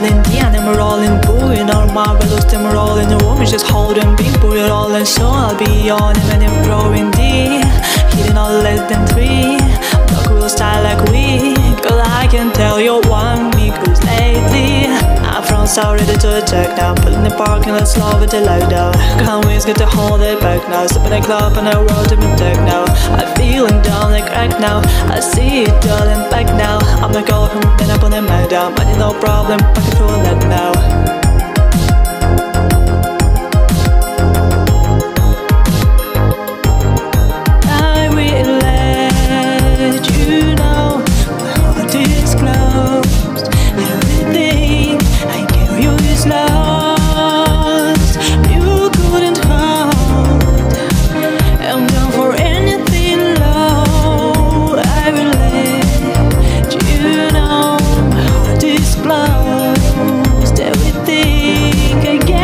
rolling. The animal rolling Bull in our marvelous them rolling. The woman just holding big booty rolling So I'll be on him when I'm growing deep. Hitting all less than three. Block will style like I'm south ready to attack now. Pulling the parking lot slow with the light down. Can't wait get to hold it back now. Step in the club and the world to tech now. I'm feeling down like crack now. I see it darling back now. I'ma go home then up on the man down. But no problem. I can feel that closed. Everything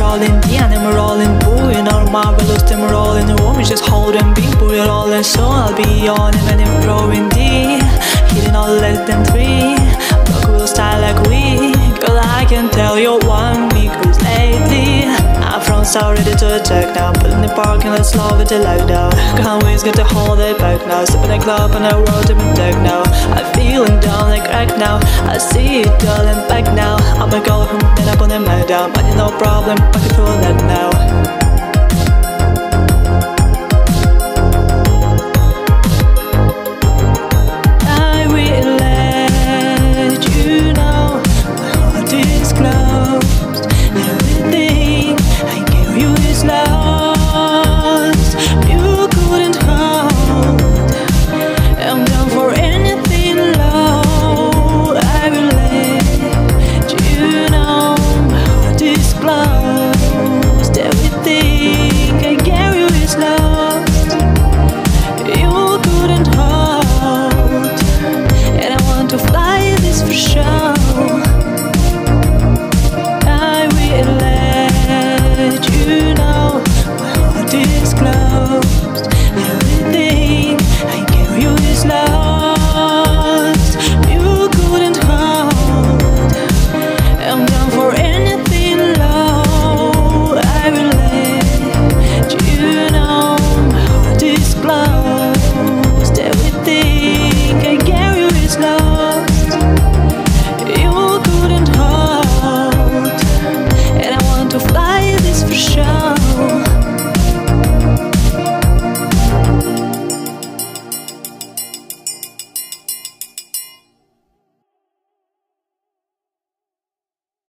Rolling, Diana I'm rolling, Boo, you know marvelous, them rolling, the is just holding put it all in, so I'll be on, even if growing deep, hitting all less than three, block will style like we, girl I can tell you want me, cause lately, I'm from ready to attack now, pulling the parking lot slow with the light down, can't wait to get to hold it back now, step in the club and the world to be tech now, I'm feeling down like crack now, I see it darling back now, I'ma go home then up on the man down, but no problem, I can feel that now.